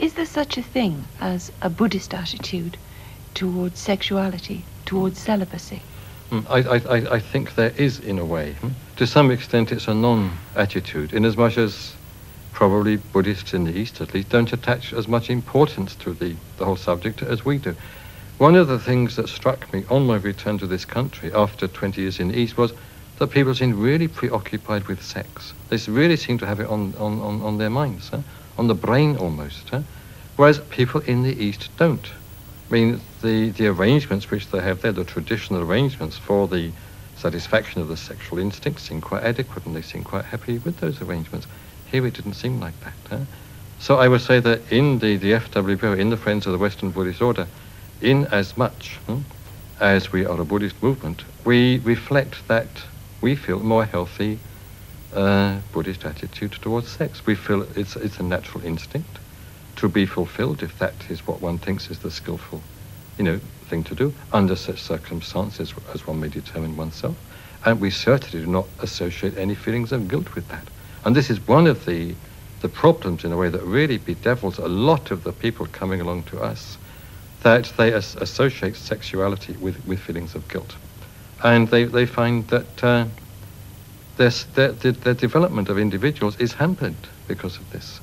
Is there such a thing as a Buddhist attitude towards sexuality, towards celibacy? Mm, I, I, I think there is, in a way. Hmm? To some extent, it's a non attitude, inasmuch as probably Buddhists in the East, at least, don't attach as much importance to the, the whole subject as we do. One of the things that struck me on my return to this country after 20 years in the East was that people seemed really preoccupied with sex. They really seemed to have it on, on, on, on their minds, huh? On the brain almost. Huh? Whereas people in the East don't. I mean, the, the arrangements which they have there, the traditional arrangements for the satisfaction of the sexual instincts seem quite adequate and they seem quite happy with those arrangements. Here it didn't seem like that. Huh? So I would say that in the, the FWBO, in the Friends of the Western Buddhist Order, in as much hmm, as we are a Buddhist movement, we reflect that we feel more healthy uh, Buddhist attitude towards sex. We feel it's, it's a natural instinct to be fulfilled if that is what one thinks is the skillful, you know, thing to do under such circumstances as one may determine oneself. And we certainly do not associate any feelings of guilt with that. And this is one of the, the problems, in a way, that really bedevils a lot of the people coming along to us, that they as- associate sexuality with, with feelings of guilt and they, they find that uh, their, development of individuals is hampered because of this.